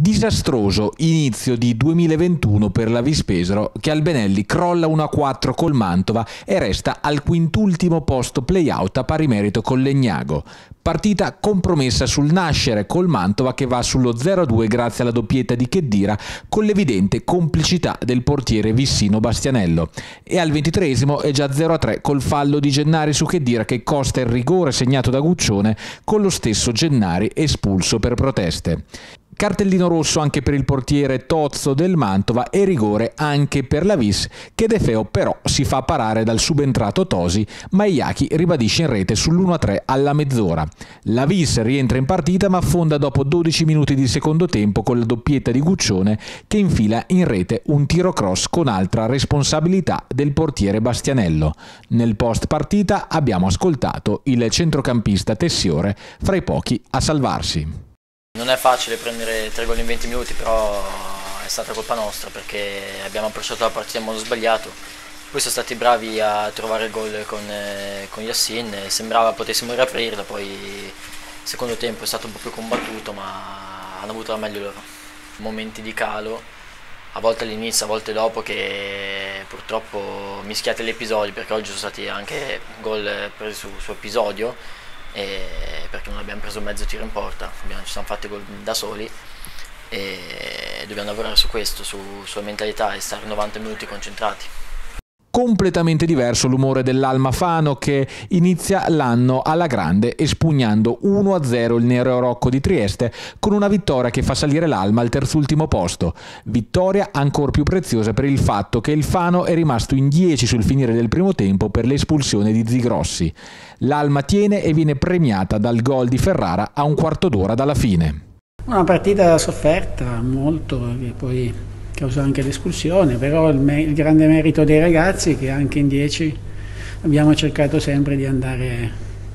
Disastroso inizio di 2021 per la Vispesaro che al Benelli crolla 1-4 col Mantova e resta al quintultimo posto play-out a pari merito con Legnago. Partita compromessa sul nascere col Mantova che va sullo 0-2 grazie alla doppietta di Cheddira con l'evidente complicità del portiere Vissino Bastianello. E al ventitresimo è già 0-3 col fallo di Gennari su Cheddira che costa il rigore segnato da Guccione con lo stesso Gennari espulso per proteste. Cartellino rosso anche per il portiere Tozzo del Mantova e rigore anche per la Vis, che De Feo però si fa parare dal subentrato Tosi, ma Iaki ribadisce in rete sull'1-3 alla mezz'ora. La Vis rientra in partita ma affonda dopo 12 minuti di secondo tempo con la doppietta di Guccione che infila in rete un tiro cross con altra responsabilità del portiere Bastianello. Nel post partita abbiamo ascoltato il centrocampista Tessiore fra i pochi a salvarsi. Non è facile prendere tre gol in 20 minuti, però è stata colpa nostra perché abbiamo approcciato la partita in modo sbagliato. Poi sono stati bravi a trovare il gol con, eh, con Yassin, sembrava potessimo riaprirla, poi il secondo tempo è stato un po' più combattuto, ma hanno avuto la meglio loro. Momenti di calo, a volte all'inizio, a volte dopo, che purtroppo mischiate gli episodi, perché oggi sono stati anche gol presi su, su episodio perché non abbiamo preso mezzo tiro in porta, abbiamo, ci siamo fatti gol da soli e dobbiamo lavorare su questo, su, sulla mentalità e stare 90 minuti concentrati completamente diverso l'umore dell'Alma Fano che inizia l'anno alla grande espugnando 1-0 il Nero Rocco di Trieste con una vittoria che fa salire l'Alma al terzultimo posto. Vittoria ancora più preziosa per il fatto che il Fano è rimasto in 10 sul finire del primo tempo per l'espulsione di Zigrossi. L'Alma tiene e viene premiata dal gol di Ferrara a un quarto d'ora dalla fine. Una partita sofferta molto, poi causa anche l'espulsione, però il, il, grande merito dei ragazzi è che anche in 10 abbiamo cercato sempre di andare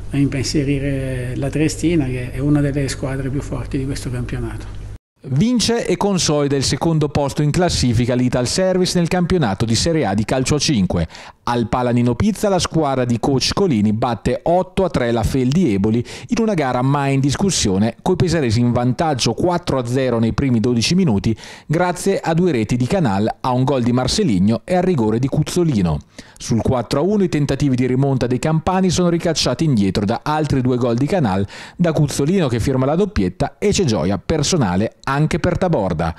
a impensierire la Triestina che è una delle squadre più forti di questo campionato. Vince e consolida il secondo posto in classifica l'Ital Service nel campionato di Serie A di calcio a 5. Al Palanino Pizza la squadra di coach Colini batte 8 a 3 la Fel di Eboli in una gara mai in discussione, coi pesaresi in vantaggio 4 a 0 nei primi 12 minuti grazie a due reti di Canal, a un gol di Marceligno e al rigore di Cuzzolino. Sul 4 a 1 i tentativi di rimonta dei campani sono ricacciati indietro da altri due gol di Canal, da Cuzzolino che firma la doppietta e c'è gioia personale anche per Taborda.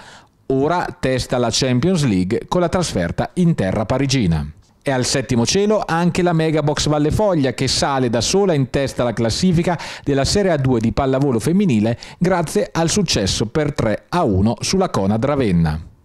Ora testa la Champions League con la trasferta in terra parigina. E al settimo cielo anche la Megabox Valle Foglia che sale da sola in testa alla classifica della Serie A2 di pallavolo femminile grazie al successo per 3 a 1 sulla Conad Ravenna.